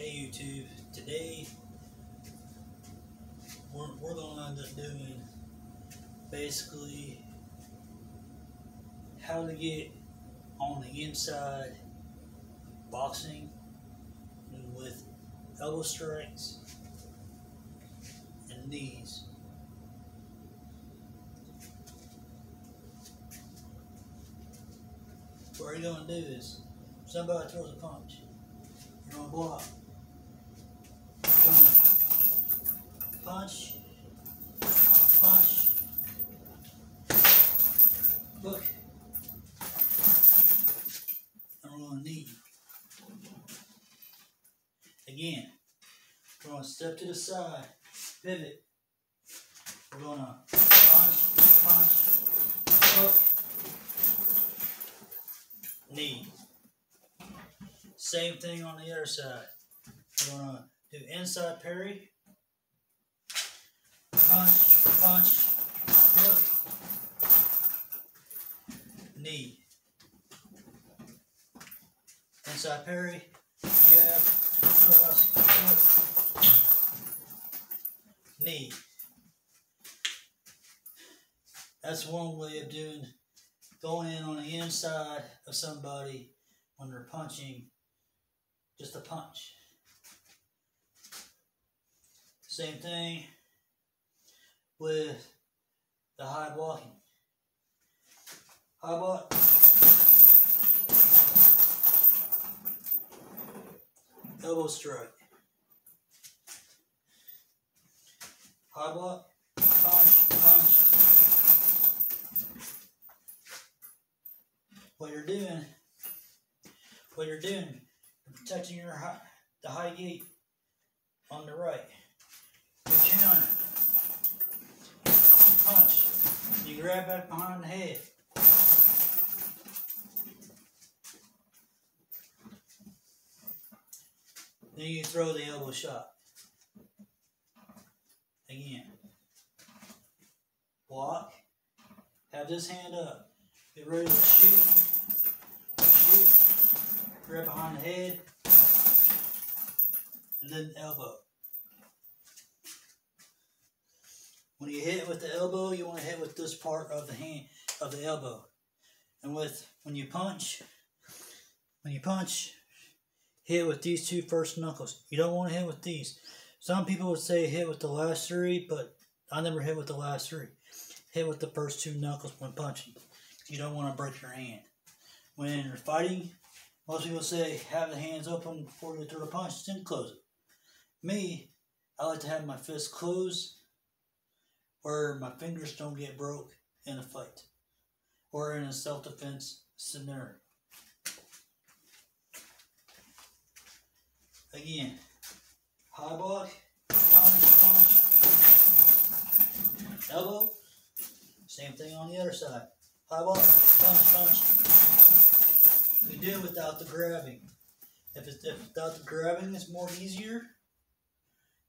Hey YouTube, today we're, we're going to end up doing basically how to get on the inside boxing with elbow strikes and knees. What you're going to do is somebody throws a punch, you're going to block. Punch, punch, look, and we're to knee. Again, we're to step to the side, pivot. We're going to uh, punch, punch, hook, knee. Same thing on the other side. We're to do inside parry, punch, punch, hook, knee. Inside parry, jab, cross, hook, knee. That's one way of doing going in on the inside of somebody when they're punching, just a punch. Same thing with the high blocking. High block. Elbow strike. High block. Punch, punch. What you're doing, what you're doing, you're protecting your high, the high gate on the right. You counter. Punch. You grab that behind the head. Then you throw the elbow shot. Again. Block. Have this hand up. Get ready to shoot. Shoot. Grab behind the head. And then elbow. When you hit with the elbow, you want to hit with this part of the hand of the elbow. And with when you punch, when you punch, hit with these two first knuckles. You don't want to hit with these. Some people would say hit with the last three, but I never hit with the last three. Hit with the first two knuckles when punching. You don't want to break your hand. When you're fighting, most people say have the hands open before you throw a punch, then close it. Me, I like to have my fist closed where my fingers don't get broke in a fight or in a self-defense scenario. Again, high block, punch, punch, elbow, same thing on the other side. High block, punch, punch. We do it without the grabbing. If it's if without the grabbing is more easier,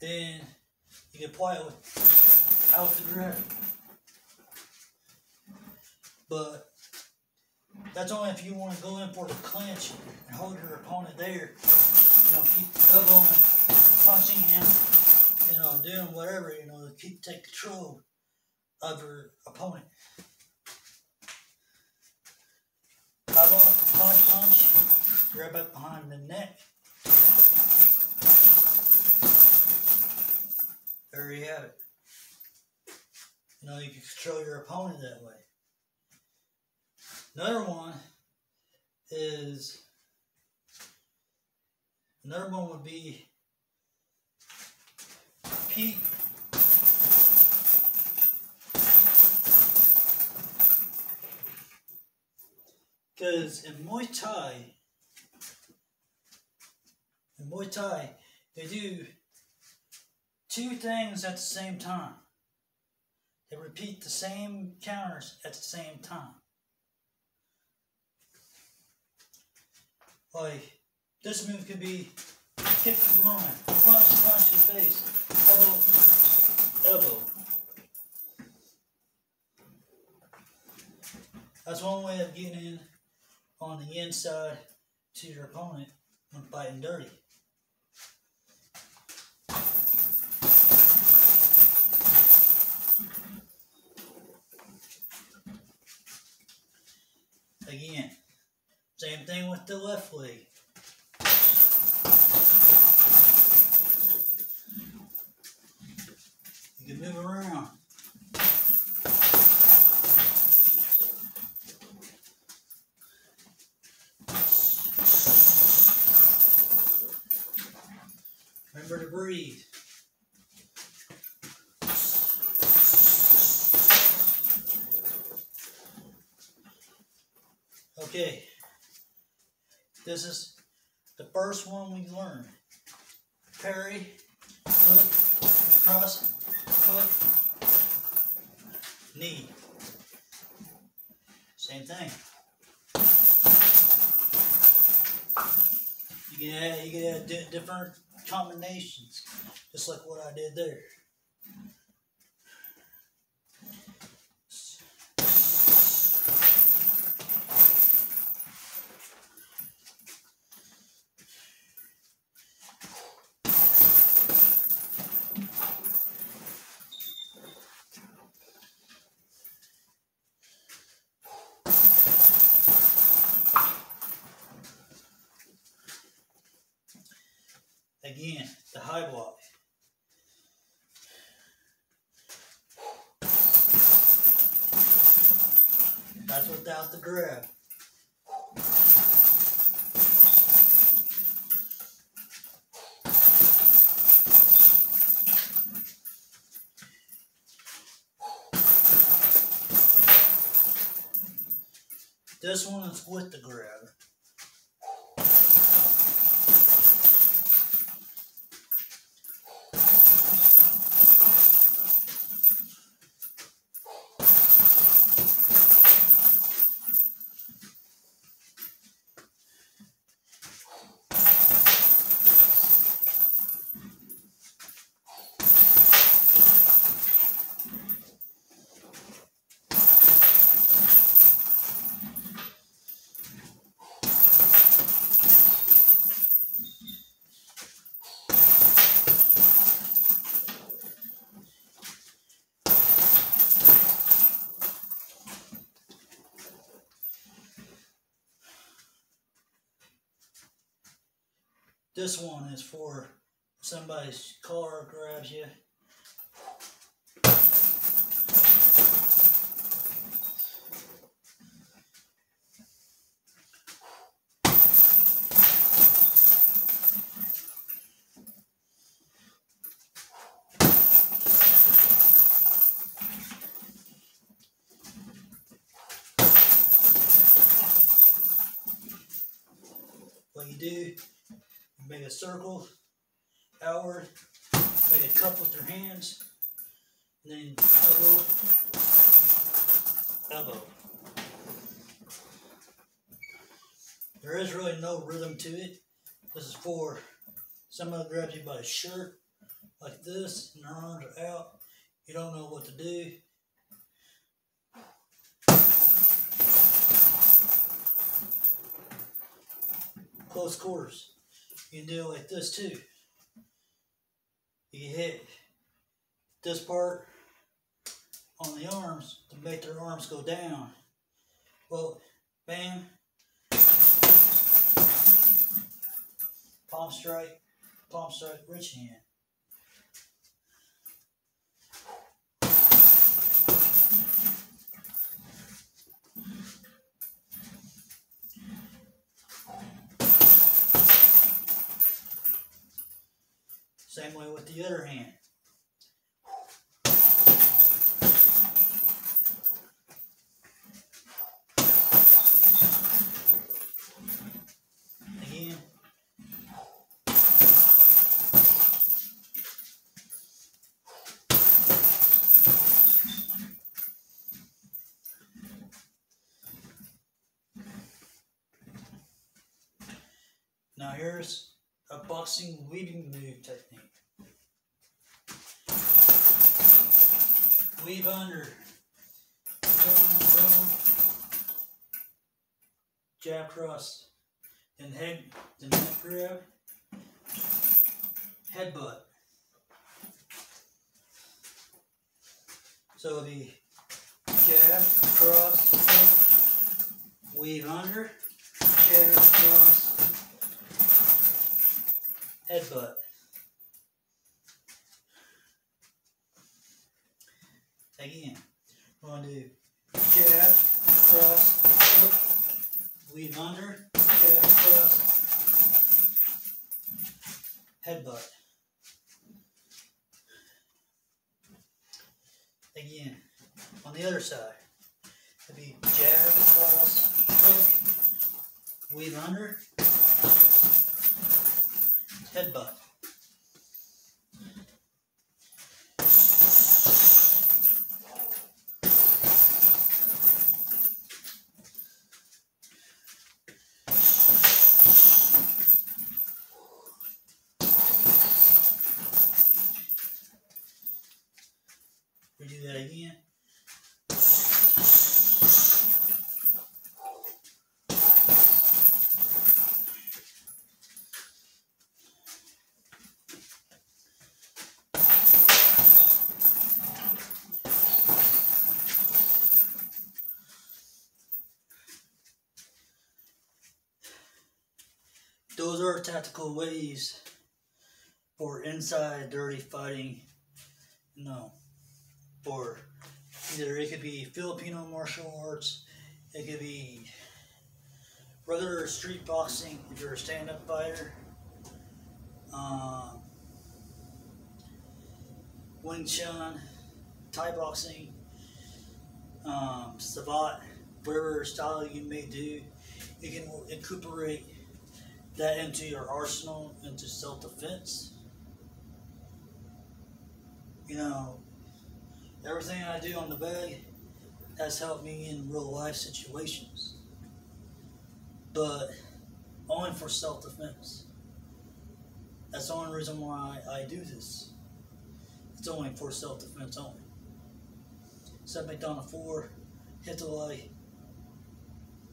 then you can apply it without the grabbing. But that's only if you want to go in for the clinch and hold your opponent there. You know, keep elbowing, punching him, you know, doing whatever, you know, to keep take control of your opponent. About punch, punch, grab up behind the neck. There you have it. You know, you can control your opponent that way. Another one is another one would be Pete. Because in Muay Thai, in Muay Thai, they do two things at the same time. They repeat the same counters at the same time. Like, this move could be kick the groin, punch, punch the face, elbow, elbow. That's one way of getting in on the inside to your opponent when fighting dirty. The left leg. You can move around. Remember to breathe. Okay. This is the first one we learned. Parry, hook, cross, hook, knee. Same thing. You can add, you can add different combinations, just like what I did there. Again, the high block. That's without the grab. This one is with the grab. This one is for somebody's car grabs you. What you do, make a circle outward, make a cup with your hands, and then elbow, elbow. There is really no rhythm to it. This is for somebody grabs you by the shirt like this, and their arms are out. You don't know what to do. Close quarters. You can do it like this too. You hit this part on the arms to make their arms go down. Well, bam, palm strike, palm strike, ridge hand. Same way with the other hand. Again. Now here's a boxing weaving move technique. Weave under. Boom, boom. Jab cross. Then head, then neck grab. Headbutt. So the jab, cross, weave under, jab, cross, headbutt. Again, we're going to do jab, cross, weave under, jab, cross, headbutt. Again, on the other side, it'd be jab, cross, hook, weave under, headbutt. Redo that again. Those are tactical ways for inside dirty fighting. No for either it could be Filipino martial arts, it could be regular street boxing if you're a stand-up fighter, um, Wing Chun, Thai boxing, um, Savate, whatever style you may do, you can incorporate that into your arsenal into self-defense. You know, Everything I do on the bag has helped me in real life situations, but only for self defense. That's the only reason why I do this. It's only for self defense only. Seth McDonald 4, hit the like,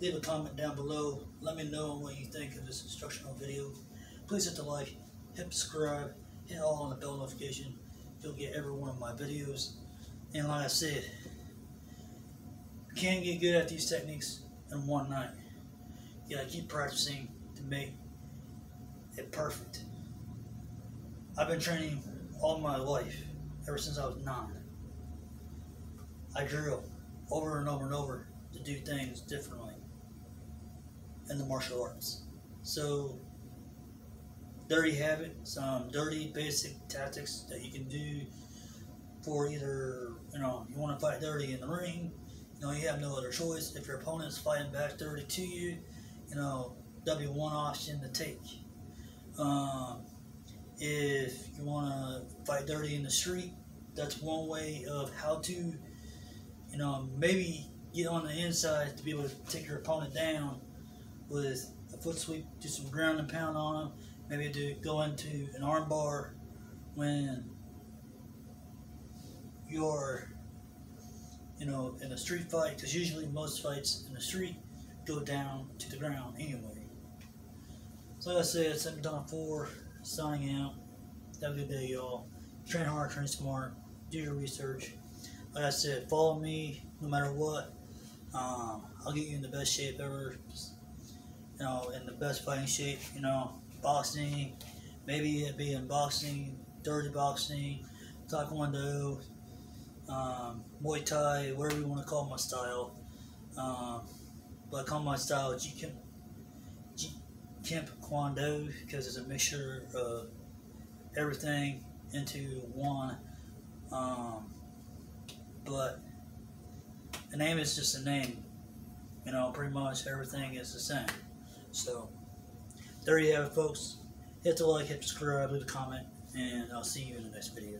leave a comment down below. Let me know what you think of this instructional video. Please hit the like, hit subscribe, hit all on the bell notification. You'll get every one of my videos. And like I said, can't get good at these techniques in one night. You gotta keep practicing to make it perfect. I've been training all my life, ever since I was nine. I drill over and over and over to do things differently in the martial arts. So there you have it, some dirty basic tactics that you can do for either, you know, you want to fight dirty in the ring, you know, you have no other choice. If your opponent's fighting back dirty to you, you know, that'll be one option to take. Um, if you want to fight dirty in the street, that's one way of how to, you know, maybe get on the inside to be able to take your opponent down with a foot sweep, do some ground and pound on them, maybe do go into an armbar when you're, you know, in a street fight, because usually most fights in the street go down to the ground anyway. So like I said, it's done 4, signing out. Have a good day, y'all. Train hard, train smart, do your research. Like I said, follow me no matter what. Um, I'll get you in the best shape ever. You know, in the best fighting shape. You know, boxing, maybe it be in boxing, dirty boxing, taekwondo, um, Muay Thai, whatever you want to call my style. Um, but I call my style G Kemp Kwando because it's a mixture of everything into one. Um, but the name is just a name. You know, pretty much everything is the same. So, there you have it, folks. Hit the like, hit the subscribe, leave a comment, and I'll see you in the next video.